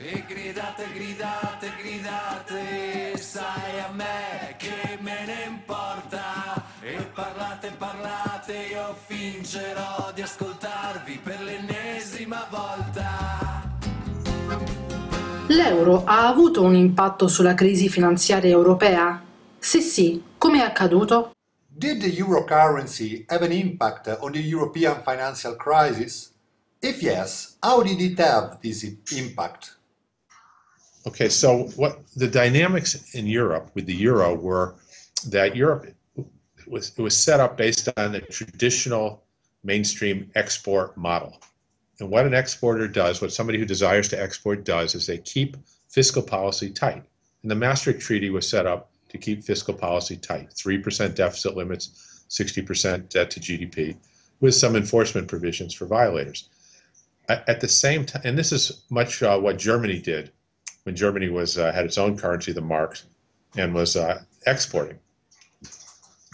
E gridate, gridate, gridate, sai a me che me ne importa. E parlate, parlate, io fingerò di ascoltarvi per l'ennesima volta. L'euro ha avuto un impatto sulla crisi finanziaria europea? Se sì, come è accaduto? Did the euro currency have an impact on the European financial crisis? If yes, how did it have this impact? Okay, so what the dynamics in Europe with the euro were that Europe was it was set up based on the traditional mainstream export model. And what an exporter does, what somebody who desires to export does, is they keep fiscal policy tight. And the Maastricht Treaty was set up to keep fiscal policy tight 3% deficit limits, 60% debt to GDP, with some enforcement provisions for violators. At the same time, and this is much uh, what Germany did when Germany was uh, had its own currency, the mark, and was uh, exporting.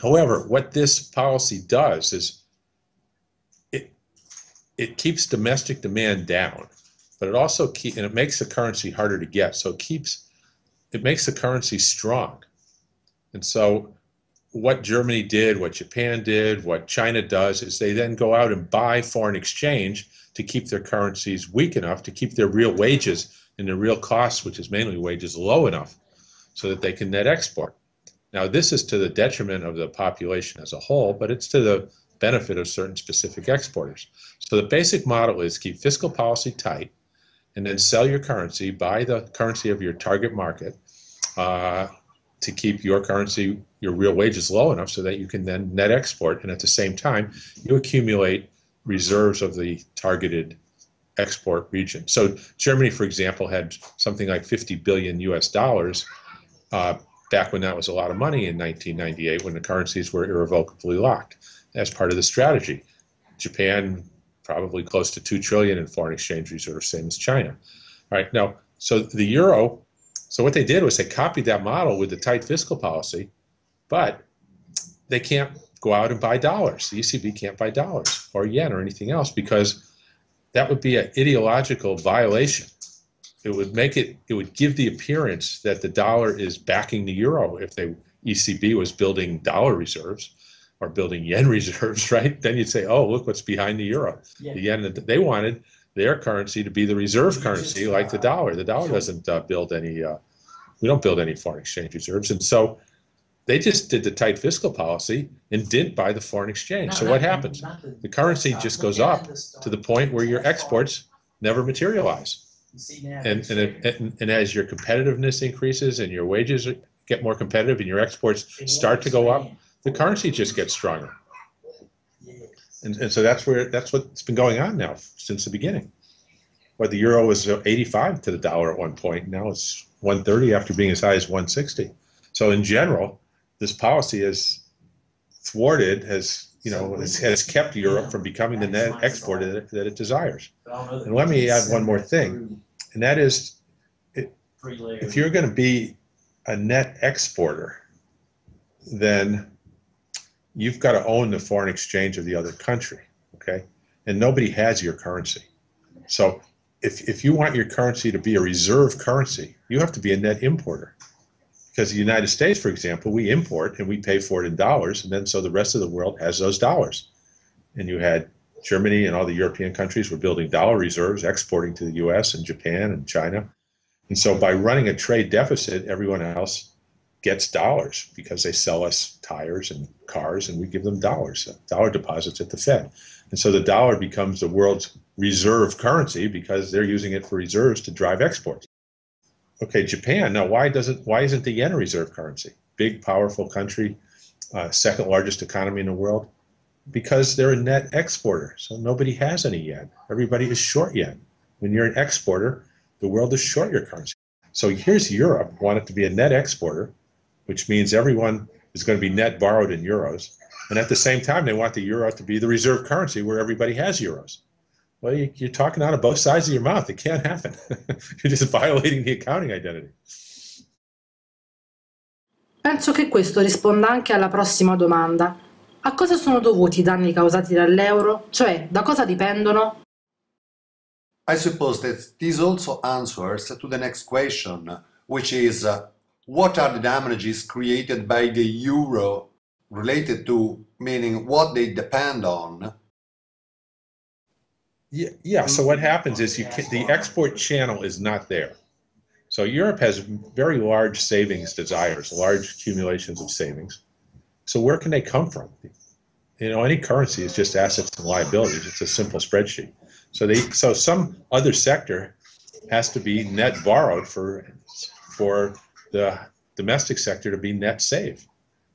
However, what this policy does is it it keeps domestic demand down, but it also keep and it makes the currency harder to get. So it keeps it makes the currency strong. And so what Germany did, what Japan did, what China does is they then go out and buy foreign exchange to keep their currencies weak enough to keep their real wages and their real costs, which is mainly wages, low enough so that they can net export. Now, this is to the detriment of the population as a whole, but it's to the benefit of certain specific exporters. So the basic model is keep fiscal policy tight and then sell your currency, buy the currency of your target market uh, to keep your currency, your real wages low enough so that you can then net export. And at the same time, you accumulate reserves of the targeted export region. So Germany, for example, had something like 50 billion US dollars uh, back when that was a lot of money in 1998 when the currencies were irrevocably locked. That's part of the strategy. Japan probably close to 2 trillion in foreign exchange reserves, same as China. All right, now, so the euro, so what they did was they copied that model with the tight fiscal policy, but they can't go out and buy dollars. The ECB can't buy dollars or yen or anything else because that would be an ideological violation. It would make it, it would give the appearance that the dollar is backing the euro if the ECB was building dollar reserves or building yen reserves, right? Then you'd say, oh, look what's behind the euro. Yeah. The yen, they wanted their currency to be the reserve currency like the dollar. The dollar doesn't uh, build any, uh, we don't build any foreign exchange reserves. And so they just did the tight fiscal policy and didn't buy the foreign exchange. So what happens? The currency just goes up to the point where your exports never materialize. And, and, and, and as your competitiveness increases and your wages get more competitive and your exports start to go up, the currency just gets stronger. And, and so that's where that's what's been going on now since the beginning. Where the euro was 85 to the dollar at one point, now it's 130 after being as high as 160. So in general, this policy has thwarted, has you know, has, has kept Europe from becoming the net exporter that, that it desires. And let me add one more thing, and that is, if you're going to be a net exporter, then you've got to own the foreign exchange of the other country, okay? And nobody has your currency. So if, if you want your currency to be a reserve currency, you have to be a net importer. Because the United States, for example, we import and we pay for it in dollars, and then so the rest of the world has those dollars. And you had Germany and all the European countries were building dollar reserves, exporting to the US and Japan and China. And so by running a trade deficit, everyone else gets dollars because they sell us tires and cars and we give them dollars, dollar deposits at the Fed. And so the dollar becomes the world's reserve currency because they're using it for reserves to drive exports. Okay, Japan. Now, why doesn't why isn't the yen a reserve currency? Big, powerful country, uh, second largest economy in the world, because they're a net exporter. So nobody has any yen. Everybody is short yen. When you're an exporter, the world is short your currency. So here's Europe wanted to be a net exporter, which means everyone is going to be net borrowed in euros. And at the same time, they want the euro to be the reserve currency where everybody has euros. Well, you, you're talking out of both sides of your mouth. It can't happen. you're just violating the accounting identity. Penso che questo risponda anche alla prossima domanda. A cosa sono dovuti i danni causati dall'euro? Cioè, da cosa dipendono? I suppose that this also answers to the next question, which is uh, what are the damages created by the euro related to, meaning what they depend on? Yeah, yeah. So what happens is you can, the export channel is not there. So Europe has very large savings desires, large accumulations of savings. So where can they come from? You know, any currency is just assets and liabilities. It's a simple spreadsheet. So they so some other sector has to be net borrowed for for the domestic sector to be net save.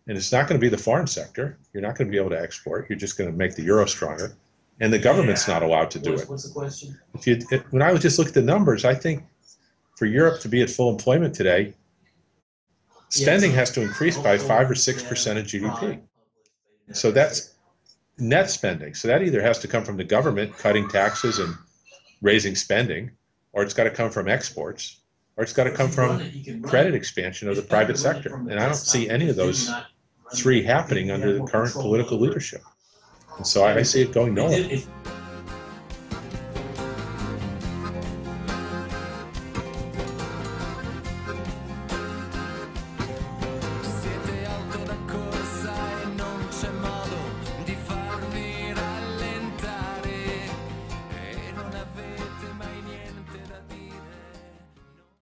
And it's not going to be the foreign sector. You're not going to be able to export. You're just going to make the euro stronger. And the government's not allowed to do What's, it. what's the question? If you, it, when I was just looking at the numbers, I think for Europe to be at full employment today, spending has to increase by five or six percent of GDP. So that's net spending. So that either has to come from the government cutting taxes and raising spending, or it's got to come from exports, or it's got to come from credit expansion of the private sector. And I don't see any of those three happening under the current political leadership. And so I, I see it going nowhere.